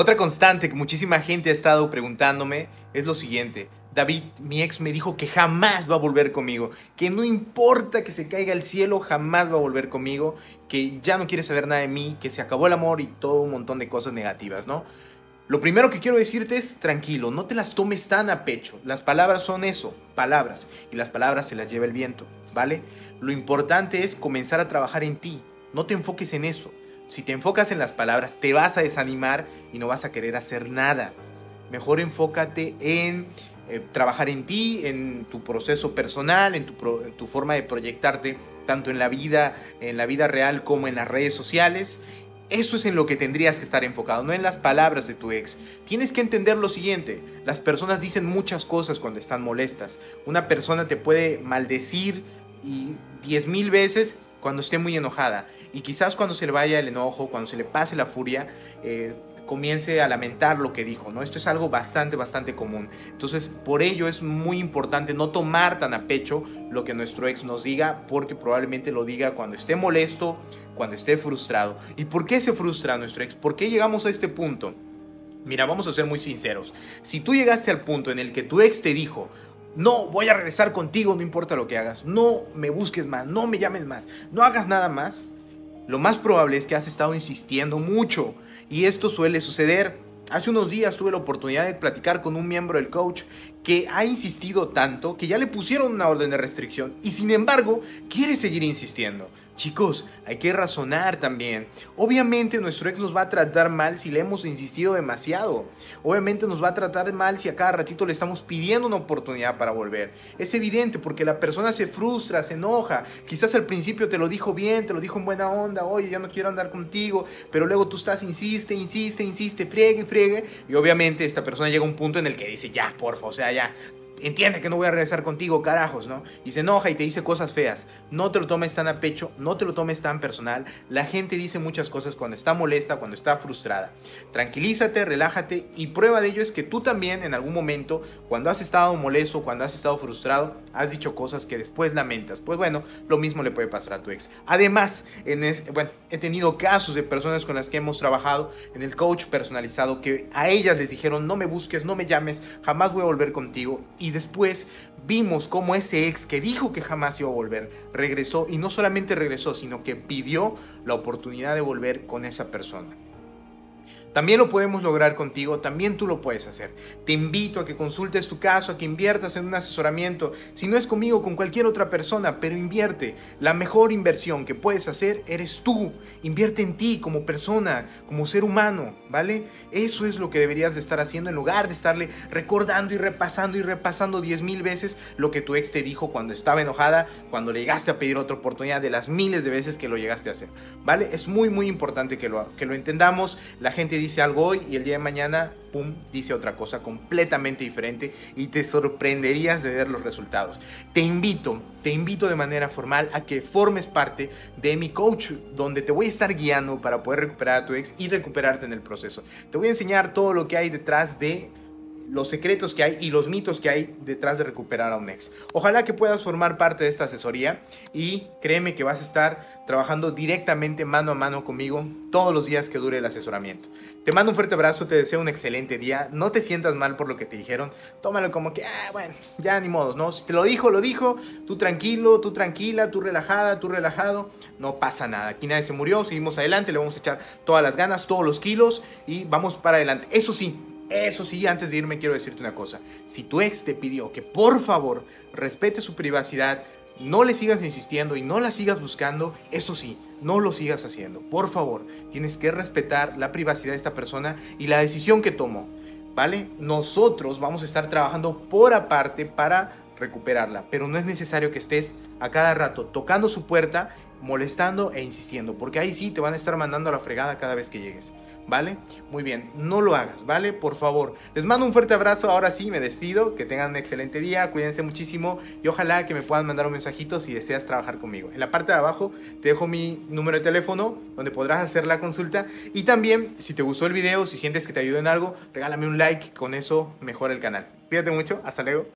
Otra constante que muchísima gente ha estado preguntándome es lo siguiente. David, mi ex me dijo que jamás va a volver conmigo, que no importa que se caiga el cielo, jamás va a volver conmigo, que ya no quiere saber nada de mí, que se acabó el amor y todo un montón de cosas negativas, ¿no? Lo primero que quiero decirte es tranquilo, no te las tomes tan a pecho. Las palabras son eso, palabras, y las palabras se las lleva el viento, ¿vale? Lo importante es comenzar a trabajar en ti, no te enfoques en eso. Si te enfocas en las palabras, te vas a desanimar y no vas a querer hacer nada. Mejor enfócate en eh, trabajar en ti, en tu proceso personal, en tu, en tu, forma de proyectarte, tanto en la vida, en la vida real como en las redes sociales. Eso es en lo que tendrías que estar enfocado, no en las palabras de tu ex. Tienes que entender lo siguiente, las personas dicen muchas cosas cuando están molestas. Una persona te puede maldecir y diez mil veces cuando esté muy enojada. Y quizás cuando se le vaya el enojo, cuando se le pase la furia, eh, comience a lamentar lo que dijo, ¿no? Esto es algo bastante, bastante común. Entonces, por ello es muy importante no tomar tan a pecho lo que nuestro ex nos diga, porque probablemente lo diga cuando esté molesto, cuando esté frustrado. ¿Y por qué se frustra nuestro ex? ¿Por qué llegamos a este punto? Mira, vamos a ser muy sinceros. Si tú llegaste al punto en el que tu ex te dijo, no, voy a regresar contigo, no importa lo que hagas. No me busques más, no me llames más, no hagas nada más. Lo más probable es que has estado insistiendo mucho y esto suele suceder. Hace unos días tuve la oportunidad de platicar con un miembro del coach que ha insistido tanto que ya le pusieron una orden de restricción y sin embargo quiere seguir insistiendo. Chicos, hay que razonar también. Obviamente nuestro ex nos va a tratar mal si le hemos insistido demasiado. Obviamente nos va a tratar mal si a cada ratito le estamos pidiendo una oportunidad para volver. Es evidente porque la persona se frustra, se enoja. Quizás al principio te lo dijo bien, te lo dijo en buena onda, oye, ya no quiero andar contigo, pero luego tú estás, insiste, insiste, insiste, friegue, Y obviamente esta persona llega a un punto en el que dice, ya, porfa, o sea, ya, entiende que no voy a regresar contigo, carajos, ¿no? Y se enoja y te dice cosas feas. No te lo tomes tan a pecho, no te lo tomes tan personal. La gente dice muchas cosas cuando está molesta, cuando está frustrada. Tranquilízate, relájate y prueba de ello es que tú también en algún momento, cuando has estado molesto, cuando has estado frustrado, has dicho cosas que después lamentas. Pues bueno, lo mismo le puede pasar a tu ex. Además, en bueno, he tenido casos de personas con las que hemos trabajado en el coach personalizado que a ellas les dijeron, no me busques, no me llames, jamás voy a volver contigo. Y después vimos cómo ese ex que dijo que jamás iba a volver regresó y no solamente regresó, sino que pidió la oportunidad de volver con esa persona. También lo podemos lograr contigo, también tú lo puedes hacer. Te invito a que consultes tu caso, a que inviertas en un asesoramiento. Si no es conmigo, con cualquier otra persona, pero invierte. La mejor inversión que puedes hacer eres tú. Invierte en ti como persona, como ser humano, ¿vale? Eso es lo que deberías de estar haciendo en lugar de estarle recordando y repasando y repasando diez mil veces lo que tu ex te dijo cuando estaba enojada, cuando le llegaste a pedir otra oportunidad de las miles de veces que lo llegaste a hacer, ¿vale? Es muy, muy importante que lo, que lo entendamos. La gente dice algo hoy y el día de mañana, pum, dice otra cosa completamente diferente y te sorprenderías de ver los resultados. Te invito, te invito de manera formal a que formes parte de mi coach, donde te voy a estar guiando para poder recuperar a tu ex y recuperarte en el proceso. Te voy a enseñar todo lo que hay detrás de los secretos que hay y los mitos que hay detrás de recuperar a un ex. Ojalá que puedas formar parte de esta asesoría y créeme que vas a estar trabajando directamente mano a mano conmigo todos los días que dure el asesoramiento. Te mando un fuerte abrazo, te deseo un excelente día, no te sientas mal por lo que te dijeron, tómalo como que, ah, bueno, ya ni modos, ¿no? Si te lo dijo, lo dijo, tú tranquilo, tú tranquila, tú relajada, tú relajado, no pasa nada. Aquí nadie se murió, seguimos adelante, le vamos a echar todas las ganas, todos los kilos y vamos para adelante. Eso sí, eso sí, antes de irme quiero decirte una cosa. Si tu ex te pidió que por favor respete su privacidad, no le sigas insistiendo y no la sigas buscando, eso sí, no lo sigas haciendo. Por favor, tienes que respetar la privacidad de esta persona y la decisión que tomó. ¿Vale? Nosotros vamos a estar trabajando por aparte para recuperarla, pero no es necesario que estés a cada rato tocando su puerta, molestando e insistiendo, porque ahí sí te van a estar mandando a la fregada cada vez que llegues. ¿vale? Muy bien, no lo hagas, ¿vale? Por favor. Les mando un fuerte abrazo, ahora sí me despido, que tengan un excelente día, cuídense muchísimo y ojalá que me puedan mandar un mensajito si deseas trabajar conmigo. En la parte de abajo te dejo mi número de teléfono donde podrás hacer la consulta y también si te gustó el video, si sientes que te ayudó en algo, regálame un like, con eso mejora el canal. Cuídate mucho, hasta luego.